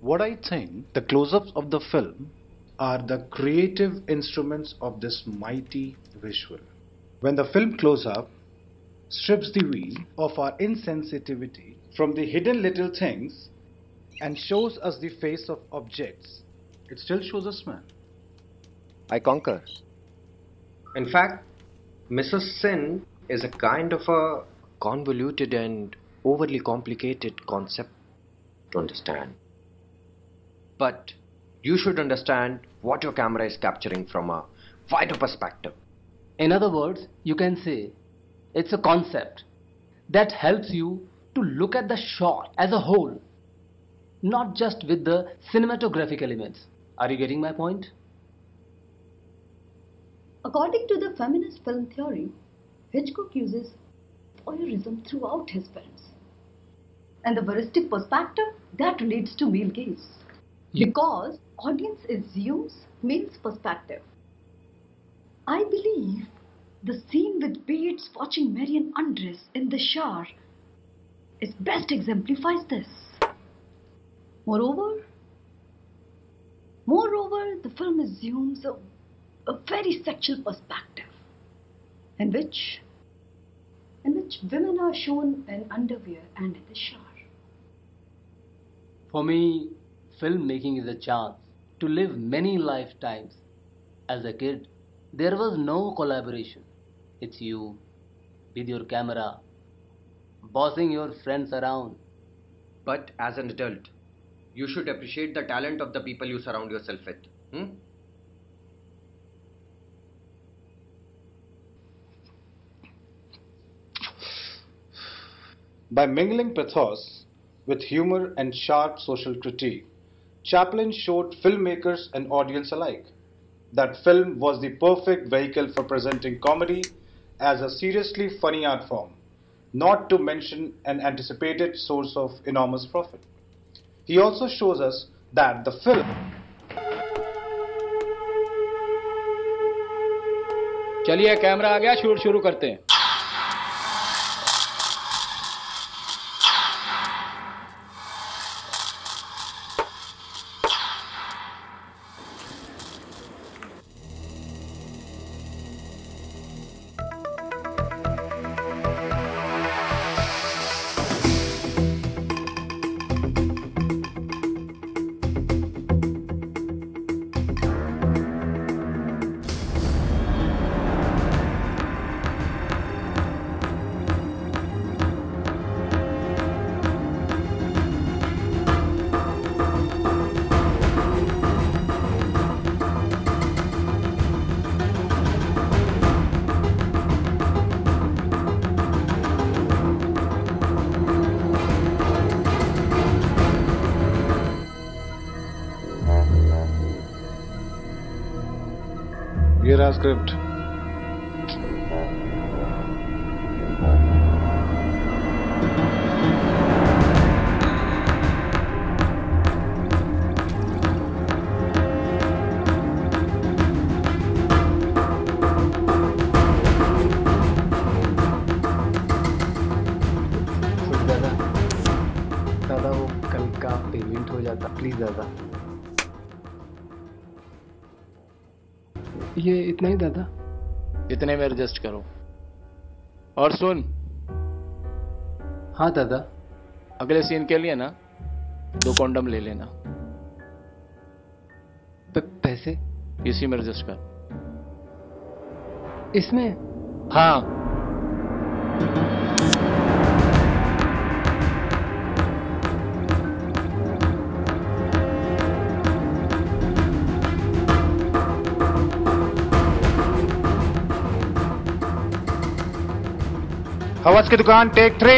What I think the close-ups of the film are the creative instruments of this mighty visual. When the film close-up strips the we of our insensitivity from the hidden little things and shows us the face of objects, it still shows us man. I concur. In fact, Mrs. Sin is a kind of a convoluted and overly complicated concept to understand. But you should understand what your camera is capturing from a wider perspective. In other words, you can say it's a concept that helps you to look at the shot as a whole, not just with the cinematographic elements. Are you getting my point? According to the feminist film theory, Hitchcock uses voyeurism throughout his films. And the voyeuristic perspective that relates to male gaze. Hmm. Because audience assumes male's perspective. I believe the scene with Bates watching Marion undress in the shower is best exemplifies this. Moreover, moreover, the film assumes a, a very sexual perspective in which in which women are shown in underwear and in the shower. For me, filmmaking is a chance to live many lifetimes. As a kid, there was no collaboration. It's you, with your camera, bossing your friends around. But as an adult, you should appreciate the talent of the people you surround yourself with. Hmm? By mingling pathos with humor and sharp social critique, Chaplin showed filmmakers and audience alike that film was the perfect vehicle for presenting comedy as a seriously funny art form, not to mention an anticipated source of enormous profit. He also shows us that the film चलिए camera आ गया shoot शुरू करते हैं रहा script दादा दादा वो कल का पेमेंट हो जाता प्लीज़ दादा ये इतना ही दादा। इतने में एडजस्ट करो। और सुन। हाँ दादा। अगले सीन के लिए ना दो कॉन्डम ले लेना। प, पैसे? इसी में एडजस्ट कर। इसमें? हाँ। हवस की दुकान टेक थ्री